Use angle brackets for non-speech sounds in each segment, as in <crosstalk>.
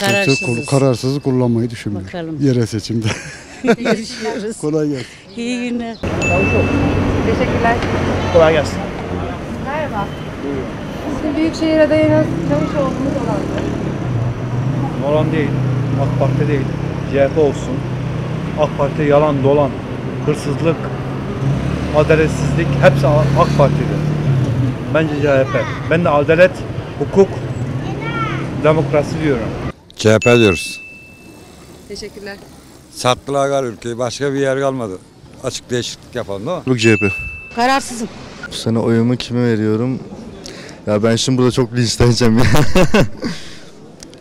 Kararsızız. kul- kararsızı kullanmayı düşünmüyorum. Bakalım. Yerel seçimde. <laughs> Görüşüyoruz. Kolay gelsin. İyi günler. Teşekkürler. Kolay gelsin. Merhaba. Sizin Büyükşehir adayınız Çavuşoğlu mu Dolan mı? Moran değil, AK Parti değil, CHP olsun. AK Parti yalan dolan, hırsızlık, adaletsizlik hepsi AK Parti'de. Bence CHP. Ben de adalet, hukuk, demokrasi diyorum. CHP diyoruz. Teşekkürler. Sattılar gal ülkeyi. Başka bir yer kalmadı. Açık değişiklik yapalım değil mi? CHP. Kararsızım. Bu sene oyumu kime veriyorum? Ya ben şimdi burada çok linçleneceğim ya. <laughs>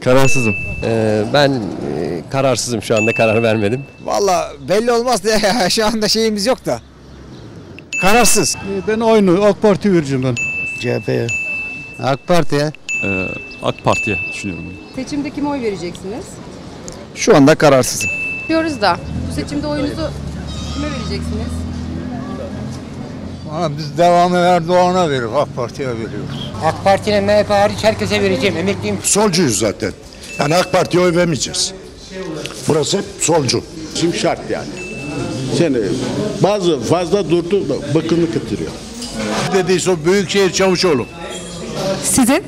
Kararsızım. Ee, ben e, kararsızım şu anda karar vermedim. Valla belli olmaz diye <laughs> şu anda şeyimiz yok da. Kararsız. Ben aynı AK Parti vereceğim ben. CHP'ye. AK Parti'ye. AK Parti'ye düşünüyorum. Seçimde kime oy vereceksiniz? Şu anda kararsızım. Diyoruz da bu seçimde oyunuzu kime vereceksiniz? biz devamı Erdoğan'a veriyoruz. AK Parti'ye veriyoruz. AK Parti'ne MHP hariç herkese vereceğim. Emekliyim. Solcuyuz zaten. Yani AK Parti'ye oy vermeyeceğiz. Burası hep solcu. Şimdi şart yani. Yani bazı fazla durdu da bıkkınlık getiriyor. Dediyse o Büyükşehir Çavuşoğlu. Sizin?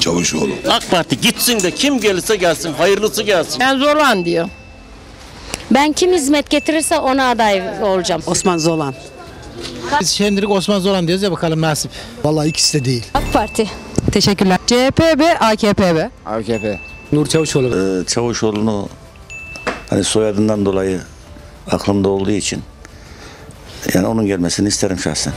Çavuşoğlu. AK Parti gitsin de kim gelirse gelsin, hayırlısı gelsin. Ben Zorlan diyor. Ben kim hizmet getirirse ona aday olacağım. Osman Zolan. Biz şimdilik Osman Zoran diyoruz ya bakalım nasip. Valla ikisi de değil. AK Parti. Teşekkürler. CHP ve AKP ve? AKP. Nur Çavuşoğlu. Çavuşoğlu'nu hani soyadından dolayı aklımda olduğu için yani onun gelmesini isterim şahsen.